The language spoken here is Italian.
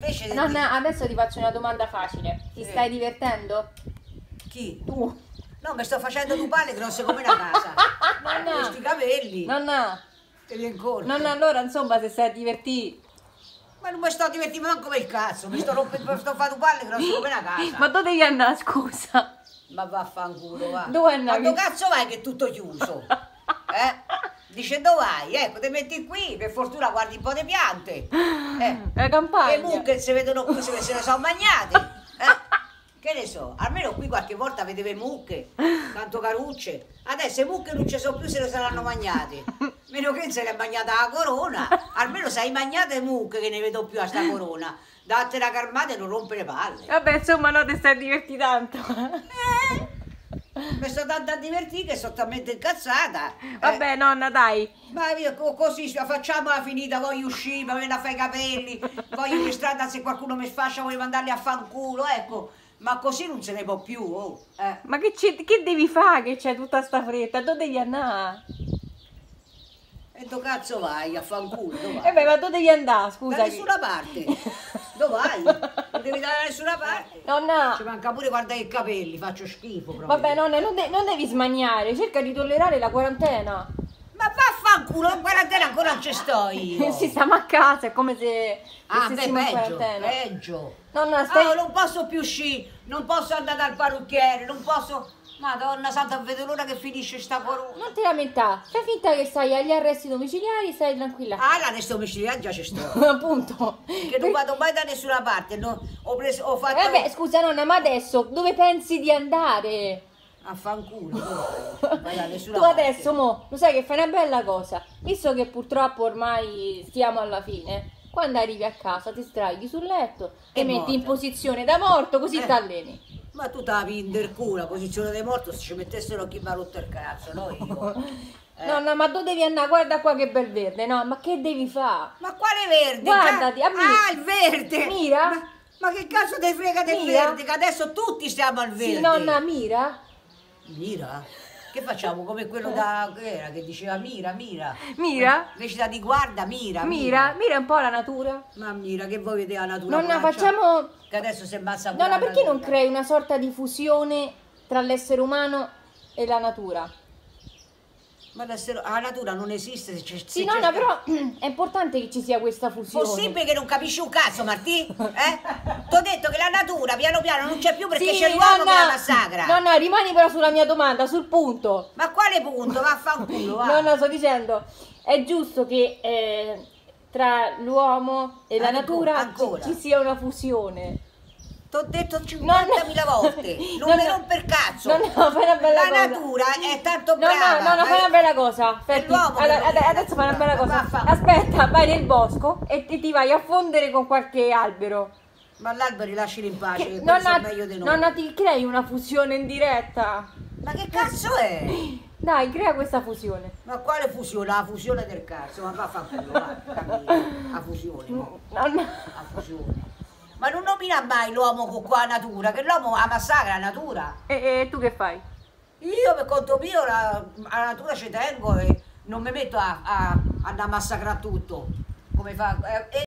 Invece Nonna, adesso ti faccio una domanda facile. Ti Eh. stai divertendo? chi? Tu. No, mi sto facendo due palle grosse come una casa. Nonna. Questi capelli. Nonna, Te li incorno. nonna, allora insomma se stai a divertire. Ma non mi sto divertendo manco per il cazzo. Mi sto rompendo, sto facendo due palle grosse come una casa. Ma dove devi andare, scusa? Ma vaffanculo, va. Dove Ma andavi? dove cazzo vai che è tutto chiuso? Eh? Dice dove vai? Ecco, ti metti qui, per fortuna guardi un po' di piante. Eh. La campagna. Le mucche se vedono qui, se, se ne sono bagnate. Eh? Che ne so, almeno qui qualche volta vedeva mucche, tanto carucce. Adesso le mucche non ci sono più, se le saranno bagnate. Meno che se le è bagnata la corona. Almeno sei bagnate mucche che ne vedo più a sta corona. Date la carmata e non rompe le palle. Vabbè, insomma, no, ti stai a divertire tanto. Eh, mi sto tanto a divertire che sono talmente incazzata. Eh, Vabbè, nonna, dai. Ma io co- così facciamola finita, voglio uscire, ma me la fai i capelli, voglio in strada se qualcuno mi sfascia voglio mandarli a fanculo, ecco. Ma così non se ne può più, oh. Eh. Ma che, che devi fare che c'è tutta sta fretta? Dove devi andare? E dove cazzo vai a fanculo? E vai? beh, ma dove devi andare, Da scusa? nessuna parte. Dove vai? Devi andare da nessuna parte. Nonna, Ci manca pure guardare i capelli, faccio schifo proprio. vabbè, nonna, non, de- non devi smaniare. Cerca di tollerare la quarantena. Ma vaffanculo, in quarantena ancora non ci sto io. Si stiamo a casa, è come se Ah, beh, peggio, peggio. Nonna, stai... Ah, non posso più uscire, non posso andare dal parrucchiere, non posso... Madonna santa, vedo l'ora che finisce sta corona. Non ti lamentare, fai finta che stai agli arresti domiciliari, stai tranquilla. Ah, là, adesso domiciliare già ci sto. Appunto. Che non vado mai da nessuna parte, no? Ho, preso, ho fatto... Eh beh, scusa nonna, ma adesso dove pensi di andare? A fanculo, Tu parte. adesso, mo, lo sai che fai una bella cosa. Visto che purtroppo ormai stiamo alla fine, quando arrivi a casa ti straghi sul letto, ti metti in morta. posizione da morto, così Eh. ti alleni. Ma tu t'avi in del culo, posizione di morto, se ci mettessero chi mi ha rotto il cazzo, no io. Eh. Nonna, ma dove devi andare? Guarda qua che bel verde, no? Ma che devi fare? Ma quale verde? Guardati, a me- Ah, il verde! Mira? Ma, ma che cazzo te frega del Mira? verde? Che adesso tutti stiamo al verde. Sì, nonna, mira. Mira? Che facciamo? Come quello da... che era? Che diceva mira, mira. Mira? Invece da di guarda, mira, Mira, mira un po' la natura. Ma mira, che vuoi vedere la natura? Nonna, poraccia? facciamo... Che adesso si ammazza Nonna, perché non natura. crei una sorta di fusione tra l'essere umano e la natura? Ma adesso la natura non esiste se c'è... Sì, c'è- però è importante che ci sia questa fusione. Possibile che non capisci un cazzo, Martì? Eh? T'ho detto che la natura piano piano non c'è più perché Sì, c'è l'uomo che la massacra. Nonna, rimani però sulla mia domanda, sul punto. Ma quale punto? Vaffanculo, va. Nonna, sto dicendo, è giusto che eh, tra l'uomo e la Ancora, natura ci- ancora. ci sia una fusione. T'ho detto 50.000 Nonna- volte, non Nonna- mi romper cazzo. Nonna, fai una bella la cosa. natura è tanto No, brava. no, no, no, fai una bella cosa. Che Allora, adesso fai una bella cosa. Vaffa- Aspetta, vai nel bosco e ti, ti vai a fondere con qualche albero. Ma l'albero lasciali in pace, Che- che nonna, meglio di noi. nonna, ti crei una fusione in diretta. Ma che cazzo è? Dai, crea questa fusione. Ma quale fusione? La fusione del cazzo, ma vaffanculo, va, cammina. La fusione, no? Nonna. La fusione. Nomina mai l'uomo con qua la natura, che l'uomo la massacra la natura. E, e tu che fai? Io per conto mio la, alla natura ci tengo e non mi metto a, a, a massacrare tutto. Come fa, eh, e